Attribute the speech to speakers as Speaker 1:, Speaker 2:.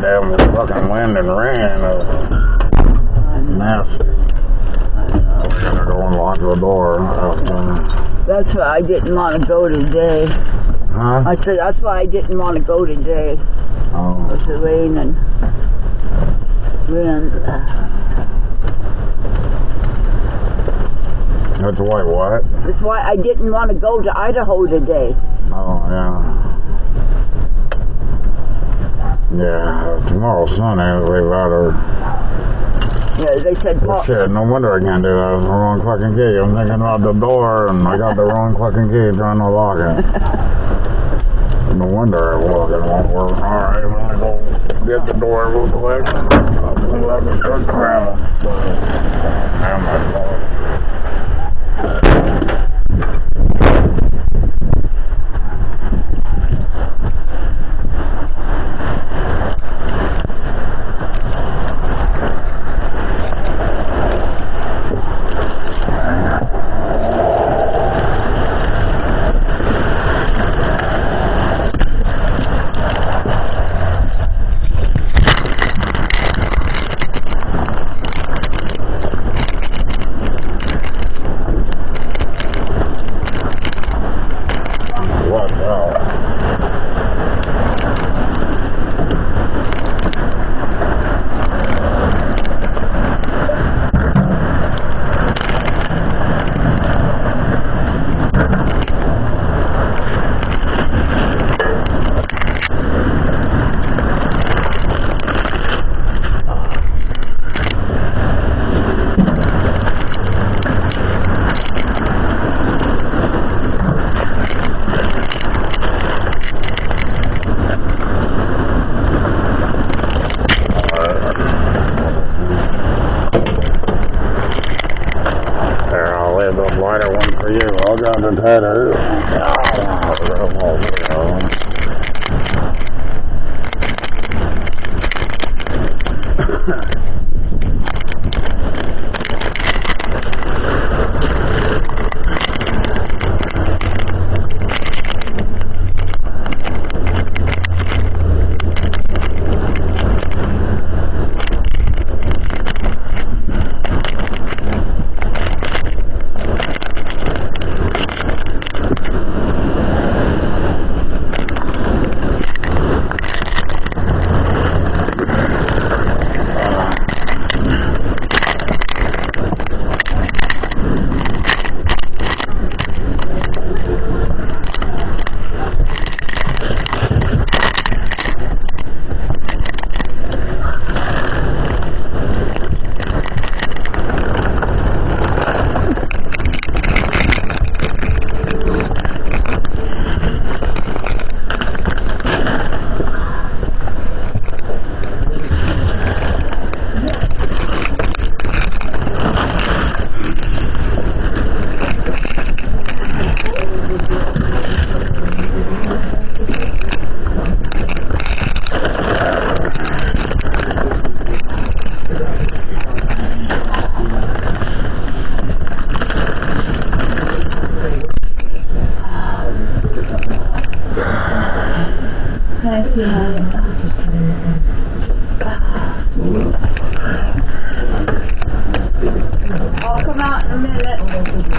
Speaker 1: damn fucking wind and rain. Uh,
Speaker 2: I know,
Speaker 1: nasty.
Speaker 2: I know.
Speaker 1: I gotta go and lock the door.
Speaker 2: That's why I didn't want to go today.
Speaker 1: huh?
Speaker 2: I said that's why I didn't want to go today.
Speaker 1: Oh.
Speaker 2: With the rain and wind.
Speaker 1: That's white what?
Speaker 2: That's why I didn't want to go to Idaho today.
Speaker 1: Oh, yeah. Yeah, tomorrow's Sunday. We better.
Speaker 2: Yeah, they said,
Speaker 1: oh,
Speaker 2: Well,
Speaker 1: shit, no wonder I can't do that. It's the wrong fucking key. I'm thinking about the door, and I got the wrong fucking key trying to lock it. No wonder it won't, it won't work. Alright, I'm gonna go get the door real quick. I'll up and start cramming. Damn I'll go to Tatter.
Speaker 2: I'll come out in a minute.